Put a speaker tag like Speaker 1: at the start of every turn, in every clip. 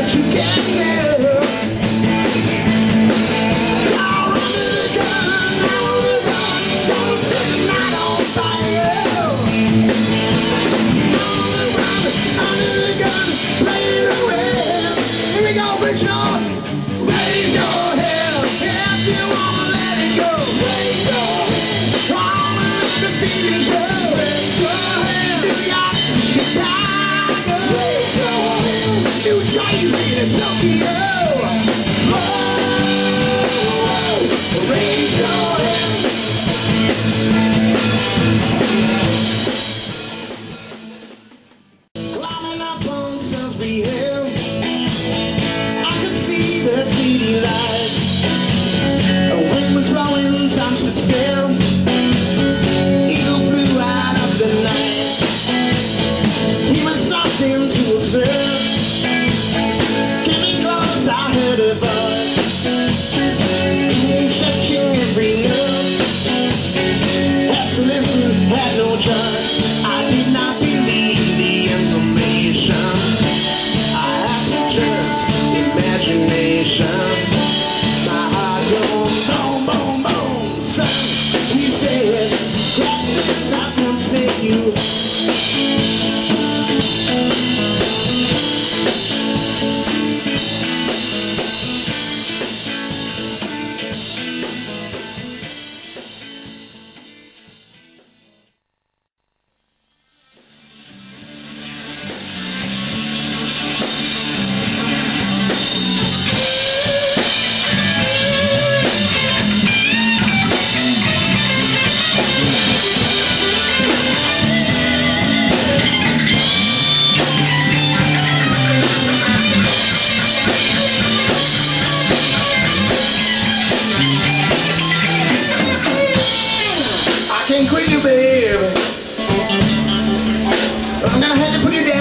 Speaker 1: what you can't give. Now I had to put it down.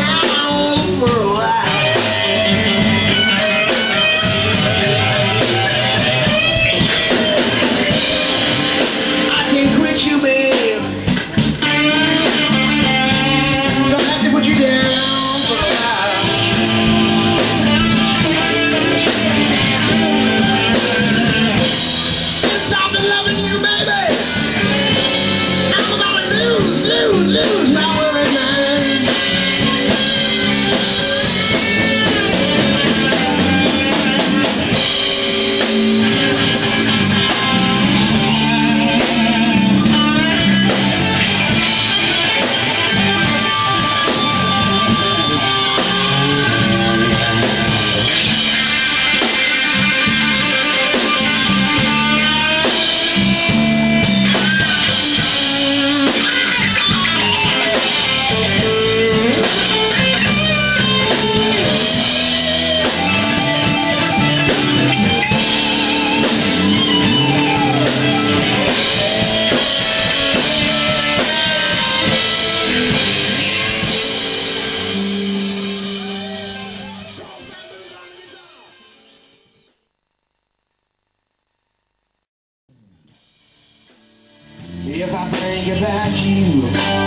Speaker 1: destino.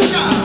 Speaker 1: Sugar.